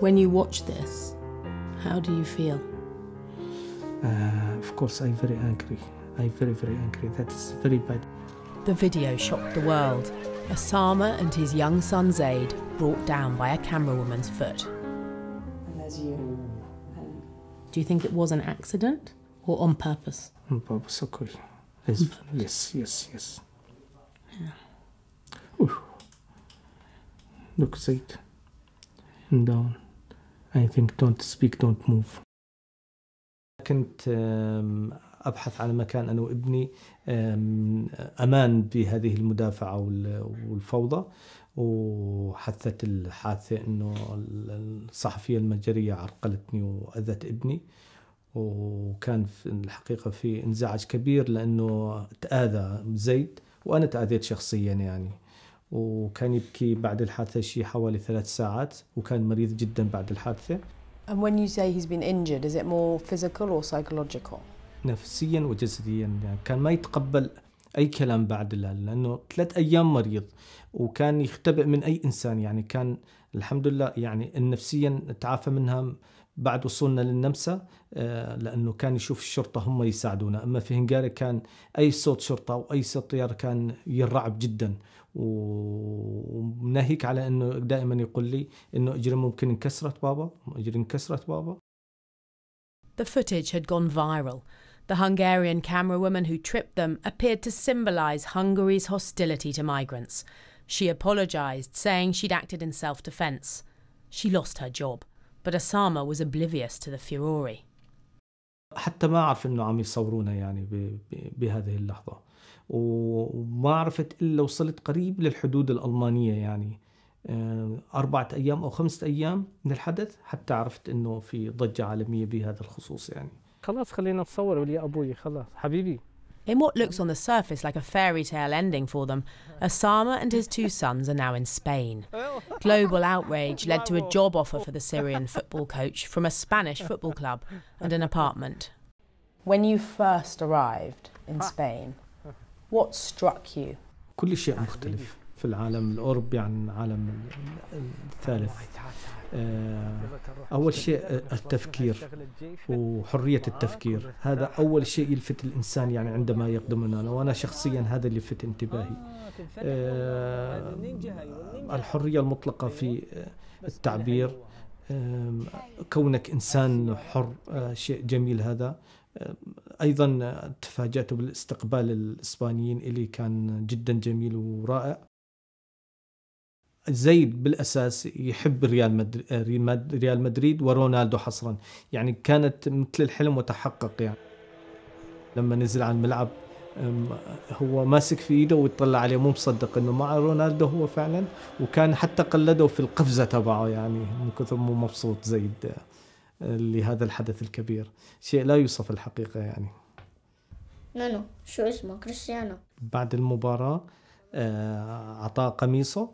When you watch this, how do you feel? Uh, of course, I'm very angry. I'm very, very angry. That is very bad. The video shocked the world. Osama and his young son Zaid brought down by a camerawoman's foot. And there's you. Do you think it was an accident or on purpose? Baba Sokoi. Yes, yes, yes, yes. Ooh. Look, Zaid. Down. I think don't speak, don't move. كنت أم، أبحث عن مكان أنا وابني أم، أمان بهذه المدافعة وال- والفوضى وحثت الحادثة أنه الصحفية المجرية عرقلتني وأذت ابني وكان في الحقيقة في إنزعاج كبير لأنه تآذى زيد وأنا تآذيت شخصيا يعني وكان يبكي بعد الحادثة شيء حوالي ثلاث ساعات وكان مريض جدا بعد الحادثة And when you say he's been injured, is it more physical or psychological? نفسيا وجسديا يعني كان ما يتقبل أي كلام بعد ال- لأنه ثلاث أيام مريض وكان يختبئ من أي إنسان يعني كان الحمد لله يعني نفسيا تعافى منها بعد وصولنا للنمسا آه، لأنه كان يشوف الشرطه هم يساعدونا اما في هنغاريا كان اي صوت شرطه أو اي صوت طياره كان يرعب جدا وناهيك على انه دائما يقول لي انه اجري ممكن انكسرت بابا اجري انكسرت بابا The footage had gone viral. The Hungarian camerawoman who tripped them appeared to symbolise Hungary's hostility to migrants. She apologised, saying she'd acted in self defence. She lost her job, but Osama was oblivious to the furore. حتى ما أعرف إنه عم يصورونا يعني ب- ب- بهذه اللحظة. و- وما عرفت إلا وصلت قريب للحدود الألمانية يعني. آه، أربعة أيام أو خمسة أيام من الحدث حتى عرفت إنه في ضجة عالمية بهذا الخصوص يعني. خلاص خلينا نصور ولي أبوي خلاص. حبيبي. In what looks on the surface like a fairy tale ending for them, Osama and his two sons are now in Spain. Global outrage led to a job offer for the Syrian football coach from a Spanish football club and an apartment. When you first arrived in Spain, what struck you? كل شيء مختلف في العالم الأوروبي عن العالم ال- الثالث آه، أول شيء آه، التفكير وحرية التفكير. هذا أول شيء يلفت الإنسان يعني عندما يقدم هنا. وأنا شخصيا هذا اللي لفت انتباهي. آه، الحرية المطلقة في آه، التعبير. كونك إنسان حر آه، شيء جميل هذا. أيضا آه، تفاجأت بالاستقبال الإسبانيين إلي كان جدا جميل ورائع. زيد بالأساس يحب ريال مدريد ريال مد- ريال مدريد ورونالدو حصرا. يعني كانت مثل الحلم وتحقق يعني. لما نزل على الملعب هو ماسك في إيده ويطلع عليه مو مصدق إنه مع رونالدو هو فعلا. وكان حتى قلده في القفزة تبعه يعني من كثر مو مبسوط زيد آه، لهذا الحدث الكبير. شيء لا يوصف الحقيقة يعني. نانو شو اسمه؟ كريستيانو. بعد المباراة آه، أعطاه قميصه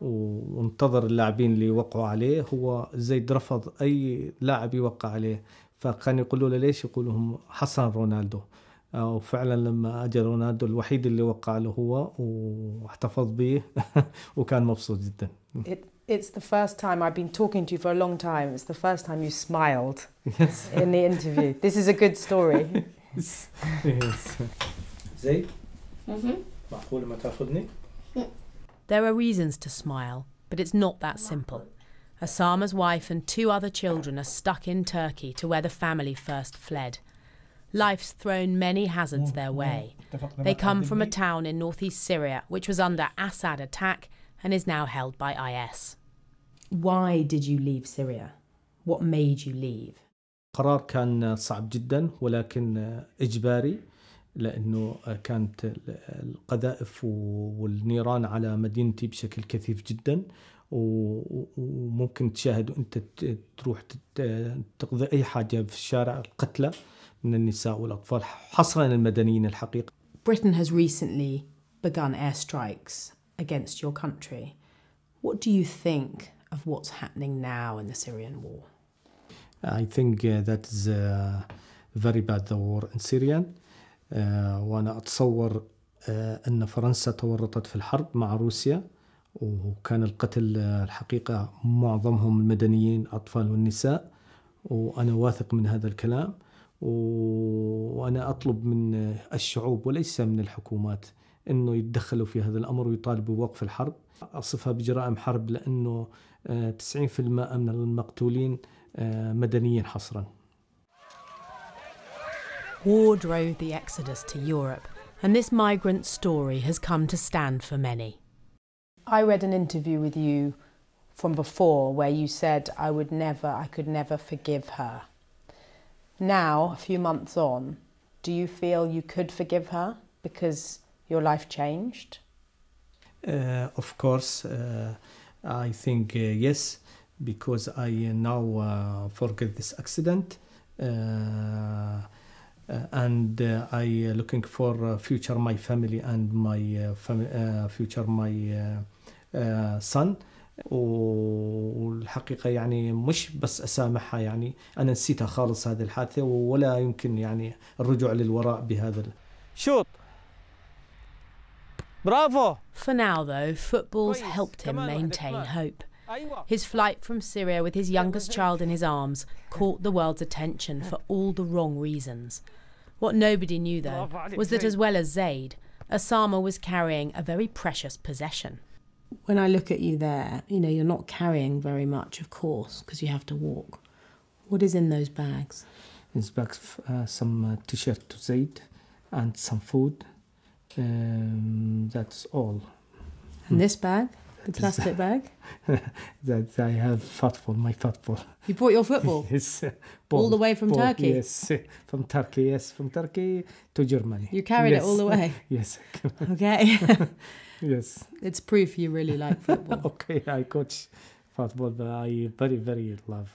وانتظر اللاعبين اللي وقعوا عليه هو زيد رفض أي لاعب يوقع عليه فكان يقولوا له ليش يقولوا هم حسن رونالدو آه، وفعلا لما اجى رونالدو الوحيد اللي وقع له هو واحتفظ به وكان مبسوط جدا It, it's the first time I've been talking to you for a long time. It's the first time you smiled Yes. in the interview. This is a good story. زيد مهم. معقول ما تأخذني؟ There are reasons to smile, but it's not that simple. Osama's wife and two other children are stuck in Turkey to where the family first fled. Life's thrown many hazards their way. They come from a town in northeast Syria which was under Assad attack and is now held by IS. Why did you leave Syria? What made you leave? قرار كان صعب جدا ولكن اجباري لأنه كانت القذائف والنيران على مدينتي بشكل كثيف جدا وممكن تشاهد وانت ت- تروح تقضي اي حاجة في الشارع القتلى من النساء والاطفال حصرا المدنيين الحقيقة Britain has recently begun airstrikes against your country. What do you think of what's happening now in the Syrian war? I think uh, that is uh, very bad the war in Syria uh, وأنا أتصور uh, أن فرنسا تورطت في الحرب مع روسيا وكان القتل آه، الحقيقة معظمهم المدنيين أطفال والنساء وأنا واثق من هذا الكلام وأنا أطلب من آه، الشعوب وليس من الحكومات أنه يتدخلوا في هذا الأمر ويطالبوا بوقف الحرب. أصفها بجرائم حرب لأنه آه، 90% من المقتولين آه، مدنيين حصراً. War drove the exodus to Europe, and this migrant story has come to stand for many. I read an interview with you from before where you said I would never, I could never forgive her. Now, a few months on, do you feel you could forgive her because your life changed? Uh, of course, uh, I think uh, yes, because I now uh, forget this accident, uh, uh, and uh, I uh, looking for uh, future my family and my uh, fam- uh, future my uh, uh, son. والحقيقة يعني مش بس أسامحها يعني أنا نسيتها خالص هذه الحادثة ولا يمكن يعني الرجوع للوراء بهذا شوط برافو For now, though, football's helped him maintain hope. His flight from Syria with his youngest child in his arms caught the world's attention for all the wrong reasons. What nobody knew, though, was that as well as Zaid, Osama was carrying a very precious possession. When I look at you there, you know, you're not carrying very much, of course, because you have to walk. What is in those bags? In those bags, uh, some uh, t shirt to Zaid and some food. Um, that's all. And this bag? The plastic bag? That I have football, my football. You brought your football yes, uh, all the way from ball, Turkey? Yes, from Turkey. Yes, from Turkey to Germany. You carried yes. it all the way? yes, Okay. yes. it's proof you really like football. okay, I coach football, but I very very love